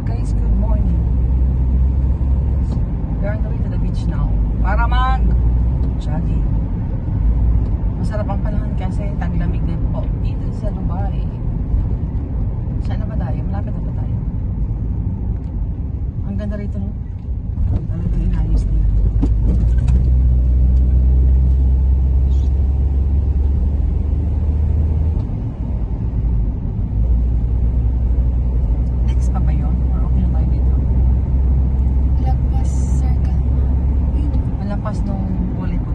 Guys, good morning. We are on the way to the beach now. Para mag jogging. Masarap ang panahon kasi taglamig din po dito sa Dubai. Saan na ba tayo? Malapit na ba tayo? Ang ganda rito no? Talagang inayos nila. lepas tu boleh pun